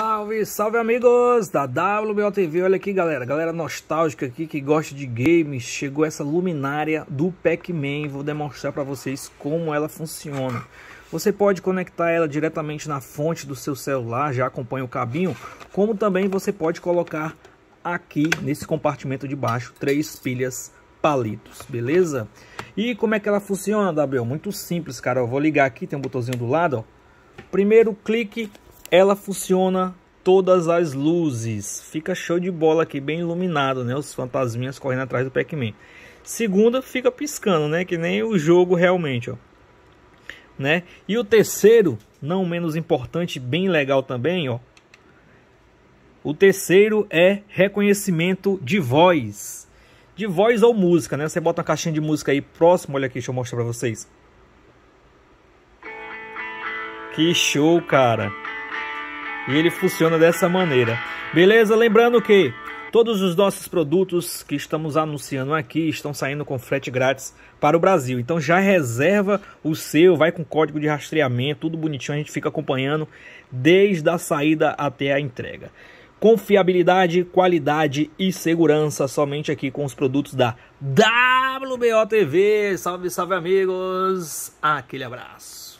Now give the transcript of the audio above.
Salve, salve amigos da WBOTV, olha aqui galera, galera nostálgica aqui que gosta de games, chegou essa luminária do Pac-Man, vou demonstrar para vocês como ela funciona. Você pode conectar ela diretamente na fonte do seu celular, já acompanha o cabinho, como também você pode colocar aqui nesse compartimento de baixo três pilhas palitos, beleza? E como é que ela funciona, W? Muito simples, cara, eu vou ligar aqui, tem um botãozinho do lado, ó. Primeiro clique ela funciona todas as luzes. Fica show de bola aqui, bem iluminado, né? Os fantasminhas correndo atrás do Pac-Man. Segunda, fica piscando, né? Que nem o jogo realmente, ó. Né? E o terceiro, não menos importante, bem legal também, ó. O terceiro é reconhecimento de voz. De voz ou música, né? Você bota uma caixinha de música aí próximo, olha aqui, deixa eu mostrar pra vocês. Que show, cara! E ele funciona dessa maneira. Beleza? Lembrando que todos os nossos produtos que estamos anunciando aqui estão saindo com frete grátis para o Brasil. Então já reserva o seu, vai com código de rastreamento, tudo bonitinho, a gente fica acompanhando desde a saída até a entrega. Confiabilidade, qualidade e segurança somente aqui com os produtos da WBO TV. Salve, salve amigos! Aquele abraço.